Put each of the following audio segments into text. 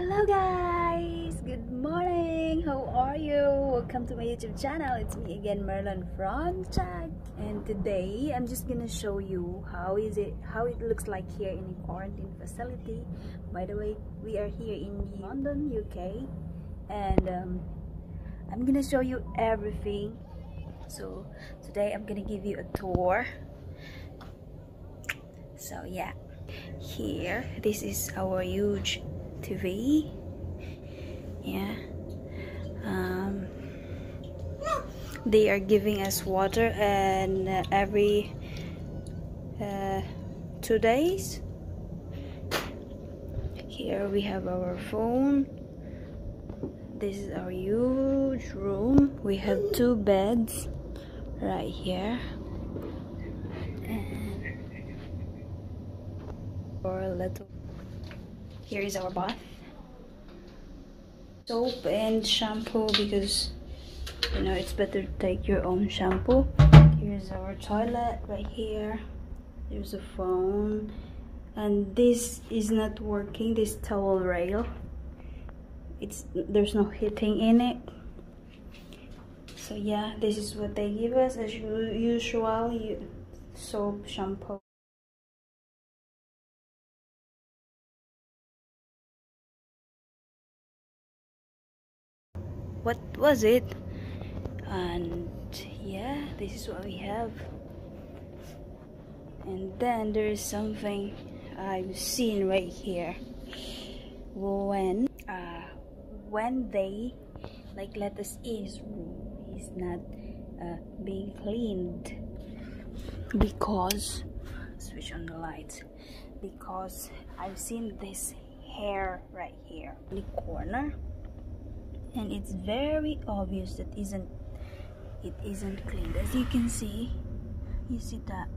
Hello guys! Good morning! How are you? Welcome to my YouTube channel. It's me again, Merlan Fratczak. And today, I'm just gonna show you how is it how it looks like here in the quarantine facility. By the way, we are here in London, UK. And um, I'm gonna show you everything. So today I'm gonna give you a tour. So yeah, here this is our huge TV. Yeah. Um, they are giving us water and uh, every uh, two days. Here we have our phone. This is our huge room. We have two beds right here. And our little here is our bath. Soap and shampoo because you know it's better to take your own shampoo. Here's our toilet right here. There's a phone. And this is not working this towel rail. It's there's no heating in it. So yeah this is what they give us. As usual you soap shampoo what was it? And yeah this is what we have. And then there is something I've seen right here. When uh, when they like let us in his room he's not uh, being cleaned. Because switch on the lights. Because I've seen this hair right here in the corner and it's very obvious that isn't it isn't cleaned. As you can see you see that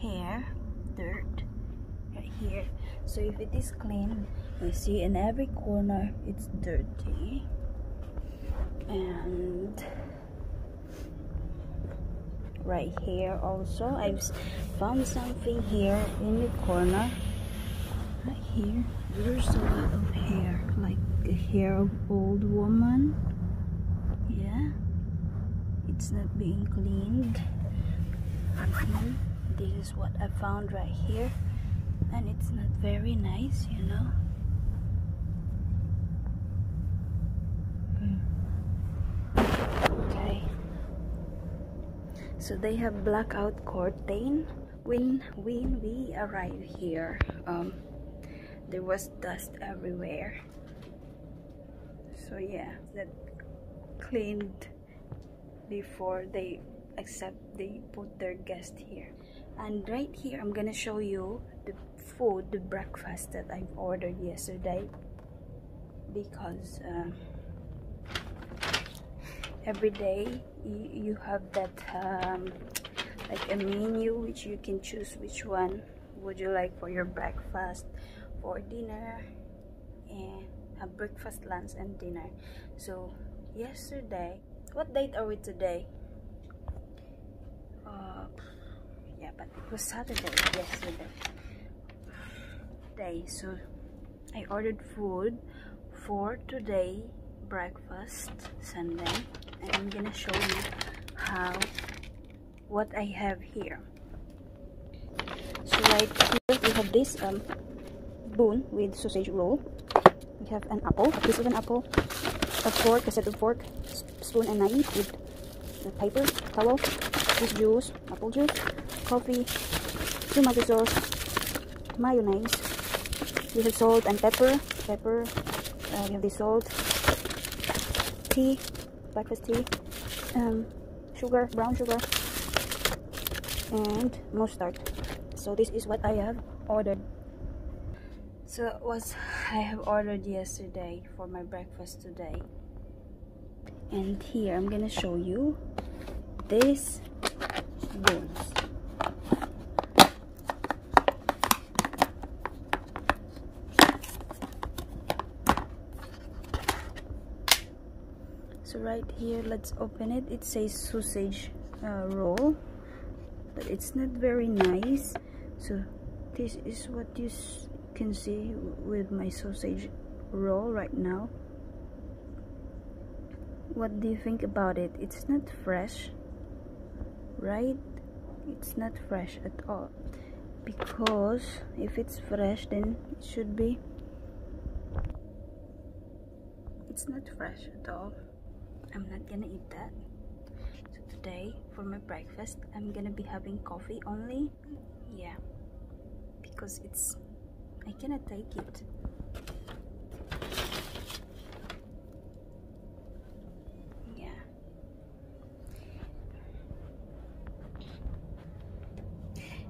hair dirt right here. So if it is clean you see in every corner it's dirty. And right here also I've found something here in the corner. Right here there's a lot of hair like a hair of old woman. Yeah. It's not being cleaned. Here this is what I found right here. And it's not very nice you know? Okay. So they have blackout curtain when when we arrive here um there was dust everywhere so yeah that cleaned before they accept they put their guest here. And right here i'm gonna show you the food the breakfast that i've ordered yesterday because uh, every day you, have that um, like a menu which you can choose which one would you like for your breakfast for dinner and a breakfast lunch and dinner. So yesterday what date are we today? Uh, yeah but it was Saturday yesterday. Day so I ordered food for today breakfast Sunday and I'm gonna show you how what I have here. So right here we have this um bone with sausage roll we have an apple a piece of an apple a fork a set of fork spoon and knife with the paper towel this juice apple juice coffee tomato sauce mayonnaise. We have salt and pepper pepper uh, we have the salt tea breakfast tea um, sugar brown sugar and mustard. So this is what i have ordered so was I have ordered yesterday for my breakfast today. And here I'm gonna show you this buns so right here let's open it. It says sausage uh, roll but it's not very nice. So this is what you can see with my sausage roll right now. What do you think about it? It's not fresh right? It's not fresh at all. Because if it's fresh then it should be. It's not fresh at all. I'm not gonna eat that. So today for my breakfast I'm gonna be having coffee only. Yeah because it's cannot take it? Yeah.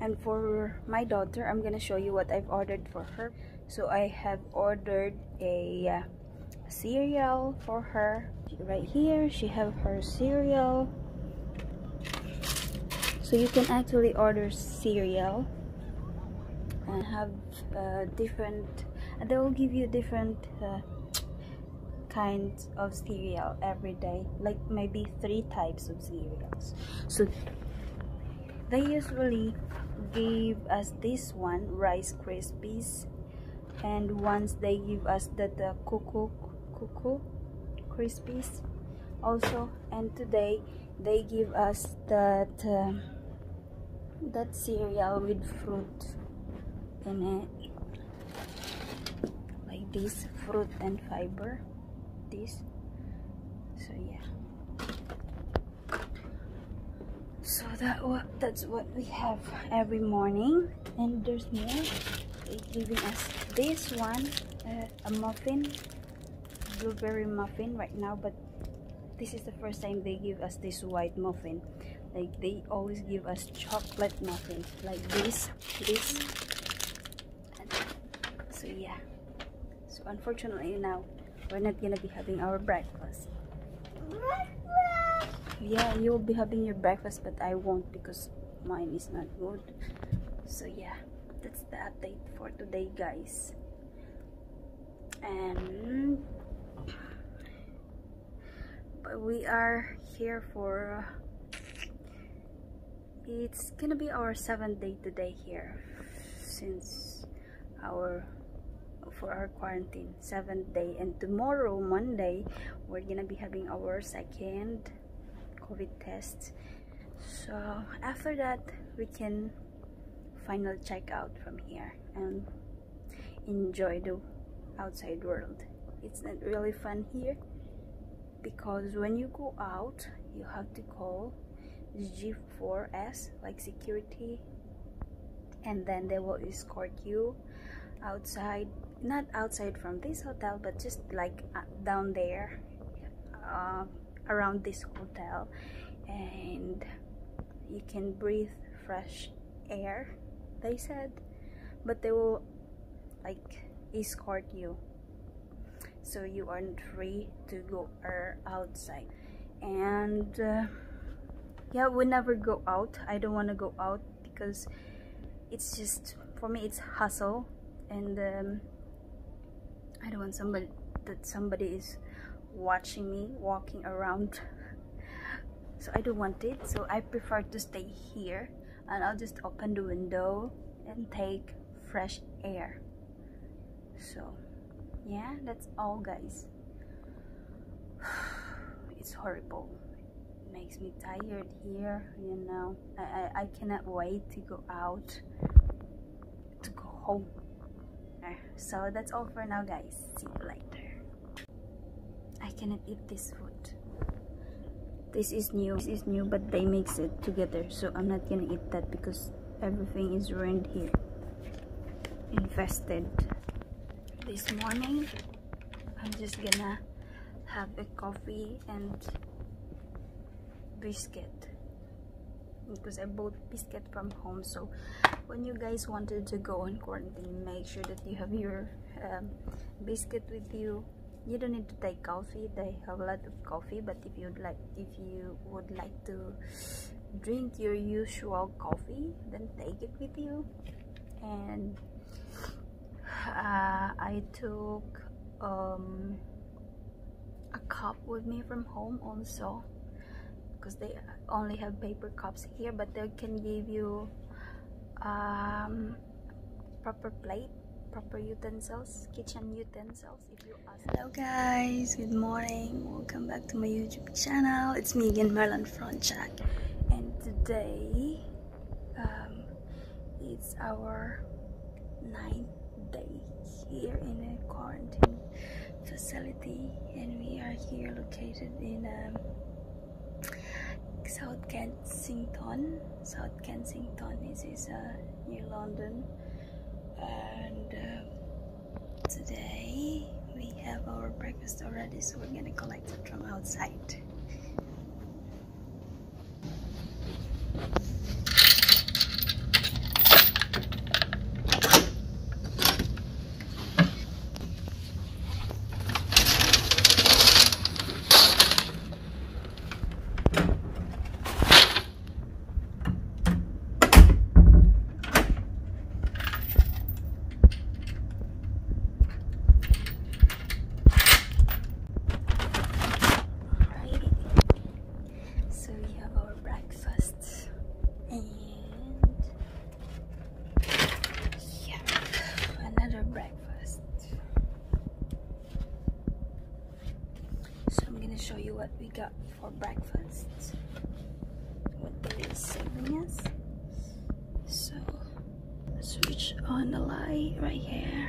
and for my daughter i'm gonna show you what i've ordered for her. So i have ordered a uh, cereal for her. Right here she have her cereal. So you can actually order cereal and have uh, different they will give you different uh, kinds of cereal every day like maybe three types of cereals. So they usually give us this one rice krispies and once they give us the, the cuckoo cuckoo krispies also and today they give us that uh, that cereal with fruit in it like this fruit and fiber. This. So yeah. So that what that's what we have every morning. And there's more. It's giving us this one uh, a muffin. Blueberry muffin right now but this is the first time they give us this white muffin. Like they always give us chocolate muffins. Like this this so yeah. So unfortunately now we're not gonna be having our breakfast. Yeah you'll be having your breakfast but i won't because mine is not good. So yeah. That's the update for today guys. And but we are here for it's gonna be our seventh day today here since our for our quarantine. Seventh day and tomorrow monday we're gonna be having our second covid test. So after that we can final check out from here and enjoy the outside world. It's not really fun here because when you go out you have to call G4S like security and then they will escort you outside not outside from this hotel but just like uh, down there uh, around this hotel. And you can breathe fresh air they said but they will like escort you. So you aren't free to go er, outside. And uh, yeah we never go out. I don't want to go out because it's just for me it's hustle and um, i don't want somebody that somebody is watching me walking around. So I don't want it so I prefer to stay here and I'll just open the window and take fresh air. So yeah that's all guys. It's horrible. It makes me tired here you know. I, I, I cannot wait to go out to go home so that's all for now guys. See you later. I cannot eat this food. This is new. This is new but they mix it together. So I'm not gonna eat that because everything is ruined here. Infested. This morning I'm just gonna have a coffee and biscuit because I bought biscuit from home. So when you guys wanted to go on quarantine make sure that you have your um, biscuit with you. You don't need to take coffee. They have a lot of coffee but if you'd like if you would like to drink your usual coffee then take it with you. And uh, I took um, a cup with me from home also because they only have paper cups here but they can give you um, proper plate proper utensils kitchen utensils if you ask hello guys. Good morning. Welcome back to my youtube channel. It's me again Merlan Fratczak and today um, it's our ninth day here in a quarantine facility and we are here located in um, South Kensington. South Kensington this is uh, near London. And uh, today we have our breakfast already so we're gonna collect it from outside show you what we got for breakfast so switch on the light right here.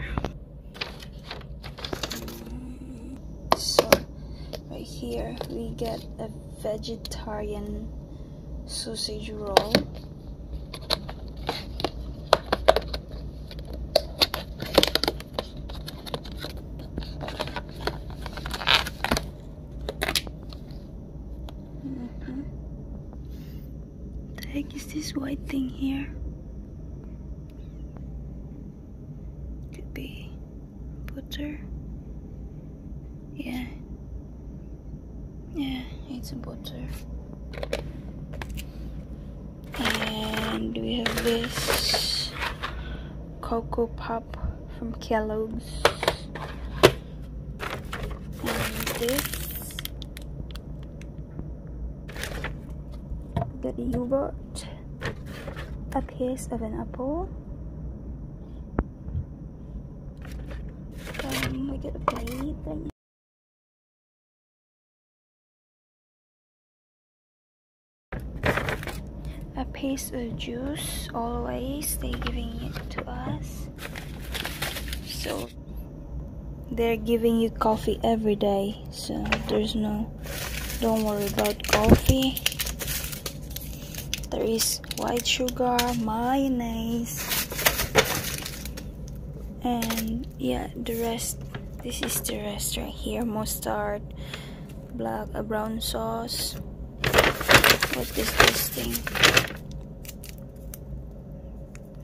So right here we get a vegetarian sausage roll heck is white thing here? Could be butter. Yeah. Yeah, it's a butter. And we have this Coco Pop from Kellogg's. And this get the yogurt, a piece of an apple, um, we get a plate a piece of juice always they giving it to us. So they're giving you coffee every day so there's no don't worry about coffee there is white sugar mayonnaise and yeah the rest this is the rest right here. Mustard black a brown sauce. What is this thing?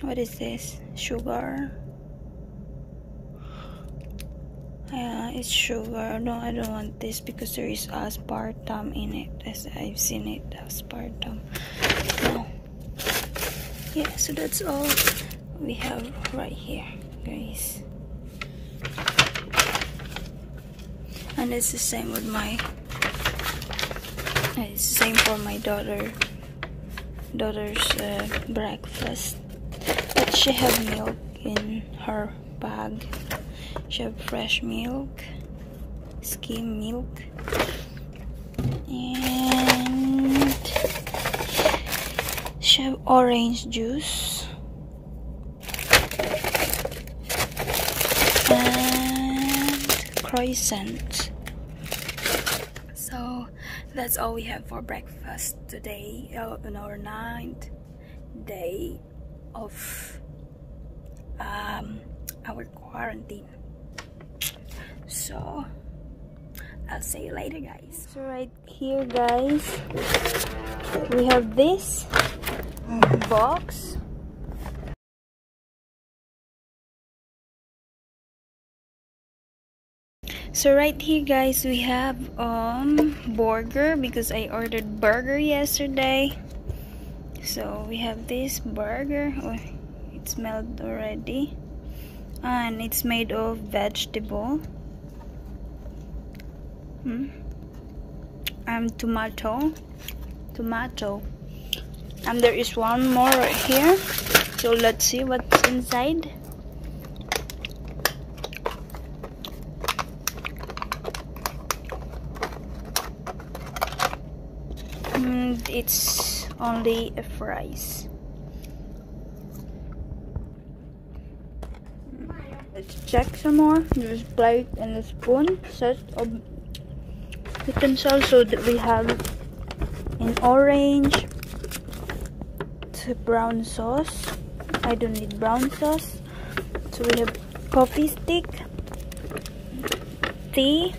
What is this? Sugar yeah it's sugar. No i don't want this because there is aspartame in it. As i've seen it aspartame. No. yeah so that's all we have right here guys. And it's the same with my it's the same for my daughter daughter's uh, breakfast. But she have milk in her bag have fresh milk skim milk. And she have orange juice. And croissant. So that's all we have for breakfast today uh, on our ninth day of um, our quarantine so I'll see you later guys. So right here guys we have this box. So right here guys we have um burger because I ordered burger yesterday. So we have this burger. Oh, it smelled already. And it's made of vegetable and tomato. Tomato. And there is one more right here. So let's see what's inside. And it's only a fries. Hmm. Let's check some more. There's plate and a spoon. Set of utensils so that we have an orange brown sauce. I don't need brown sauce. So we have coffee stick, tea,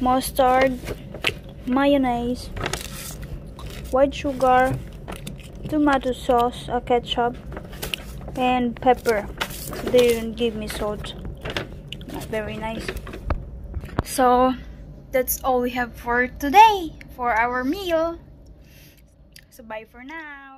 mustard, mayonnaise, white sugar, tomato sauce, a ketchup, and pepper. They didn't give me salt. Not very nice. So that's all we have for today for our meal. So bye for now.